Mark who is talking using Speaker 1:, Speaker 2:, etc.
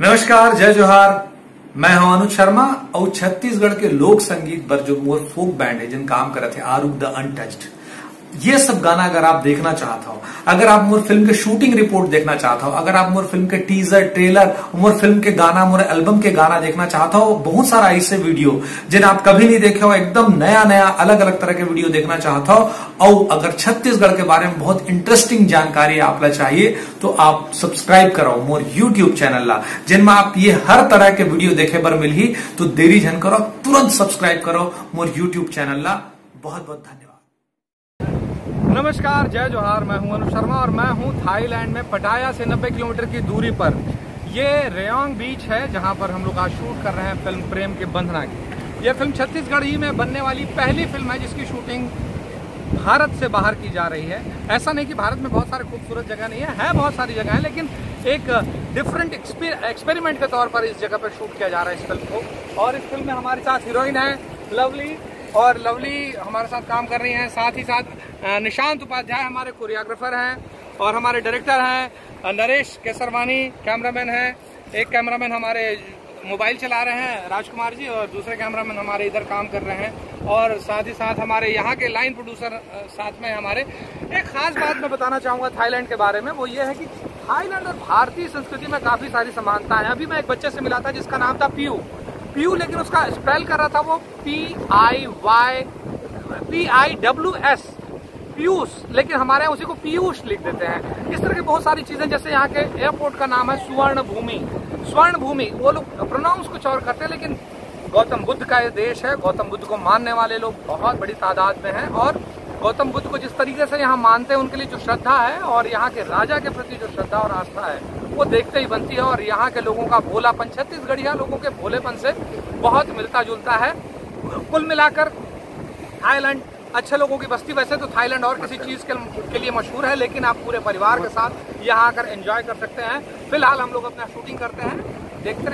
Speaker 1: नमस्कार, जय जोहार। मैं हूँ अनुज शर्मा, और छत्तीसगढ़ के लोक संगीत पर जो मोर फोक बैंड है, जिन काम कर रहे थे आरूप द अनटच्ड। ये सब गाना अगर आप देखना चाहता हो, अगर आप मोर फ़िल्म के शूटिंग रिपोर्ट देखना चाहता हो, अगर आप मोर फ़िल्म के टीजर, ट्रेलर, मोर फ़िल्म के गाना, मोर एल्बम के गाना देखना चाहता हो, बहुत सारा ऐसे वीडियो जिन्हें आप कभी नहीं देखे हो, एकदम नया नया अलग अलग तरह के वीडियो देखना चाहता हो, और अगर छत्तीसगढ़ के बारे में बहुत इंटरेस्टिंग जानकारी आप चाहिए तो आप सब्सक्राइब करो मोर यूट्यूब चैनल ला, जिनमें आप ये हर तरह के वीडियो देखे बर मिलही तो देरी झन करो, तुरंत सब्सक्राइब करो मोर यूट्यूब चैनल ला। बहुत बहुत धन्यवाद।
Speaker 2: नमस्कार, जय जोहार, मैं हूँ अनु शर्मा और मैं हूँ थाईलैंड में पटाया से 90 किलोमीटर की दूरी पर। ये रेयोंग बीच है जहाँ पर हम लोग आज शूट कर रहे हैं फ़िल्म प्रेम के बंधना की। यह फ़िल्म छत्तीसगढ़ ही में बनने वाली पहली फ़िल्म है जिसकी शूटिंग भारत से बाहर की जा रही है। ऐसा नहीं कि भारत में बहुत सारे खूबसूरत जगह नहीं है है बहुत सारी जगह है, लेकिन एक डिफरेंट एक्सपेरिमेंट के तौर पर इस जगह पर शूट किया जा रहा है इस फ़िल्म को। और इस फ़िल्म में हमारे साथ हीरोइन है, लवली और लवली हमारे साथ काम कर रही हैं। साथ ही साथ निशांत उपाध्याय हमारे कोरियोग्राफर हैं और हमारे डायरेक्टर हैं। नरेश केसरवानी कैमरामैन हैं। एक कैमरामैन हमारे मोबाइल चला रहे हैं, राजकुमार जी, और दूसरे कैमरामैन हमारे इधर काम कर रहे हैं। और साथ ही साथ हमारे यहाँ के लाइन प्रोड्यूसर साथ में हमारे, एक खास बात मैं बताना चाहूँगा थाईलैंड के बारे में, वो ये है कि थाईलैंड और भारतीय संस्कृति में काफ़ी सारी समानता है। अभी मैं एक बच्चे से मिला था जिसका नाम था पीयू। पीयू, लेकिन उसका स्पेल कर रहा था वो P I Y P I W S Piyush. लेकिन हमारे यहाँ उसी को पीयूष लिख देते हैं। इस तरह की बहुत सारी चीज़ें जैसे यहाँ के एयरपोर्ट का नाम है स्वर्ण भूमि स्वर्ण भूमि वो लोग प्रोनाउंस कुछ और करते हैं, लेकिन गौतम बुद्ध का ये देश है। गौतम बुद्ध को मानने वाले लोग बहुत बड़ी तादाद में हैं और गौतम बुद्ध को जिस तरीके से यहाँ मानते हैं उनके लिए जो श्रद्धा है और यहाँ के राजा के प्रति जो श्रद्धा और आस्था है वो देखते ही बनती है और यहाँ के लोगों का भोलापन छत्तीसगढ़िया लोगों के भोलेपन से बहुत मिलता जुलता है। कुल मिलाकर थाईलैंड अच्छे लोगों की बस्ती वैसे तो थाईलैंड और किसी चीज़ के, के लिए मशहूर है लेकिन आप पूरे परिवार के साथ यहाँ आकर एंजॉय कर सकते हैं। फ़िलहाल हम लोग अपना शूटिंग करते हैं देखते